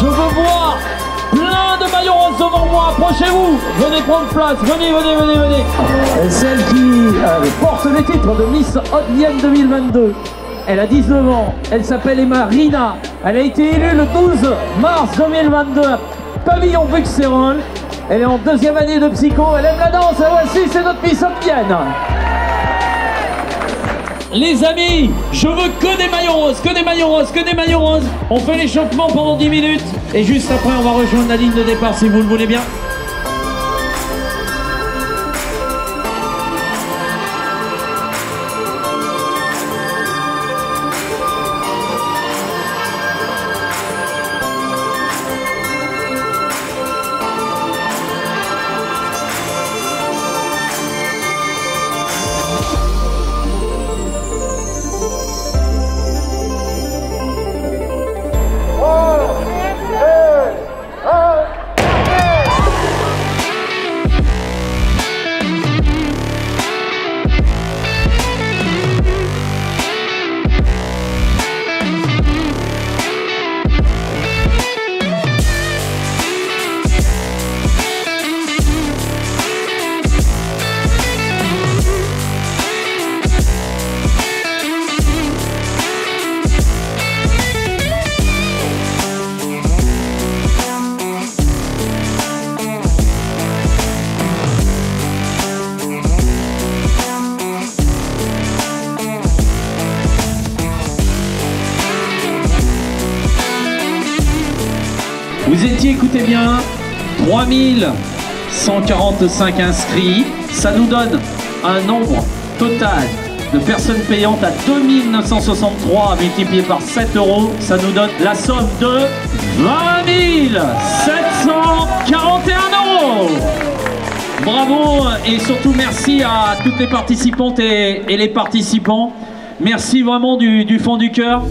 Je veux voir plein de maillots roses devant moi. Approchez-vous. Venez prendre place. Venez, venez, venez, venez. Celle qui euh, porte les titres de Miss Haute-Vienne 2022. Elle a 19 ans. Elle s'appelle Emma Rina. Elle a été élue le 12 mars 2022 à Pavillon Buxerolles. Elle est en deuxième année de psycho. Elle aime la danse. Et voici, c'est notre Miss Haute-Vienne. Les amis, je veux que des maillots roses, que des maillots roses, que des maillots roses. On fait l'échauffement pendant 10 minutes et juste après on va rejoindre la ligne de départ si vous le voulez bien. Vous étiez, écoutez bien, 3145 inscrits. Ça nous donne un nombre total de personnes payantes à 2963 multiplié par 7 euros. Ça nous donne la somme de 20 741 euros. Bravo et surtout merci à toutes les participantes et, les participants. Merci vraiment du fond du cœur.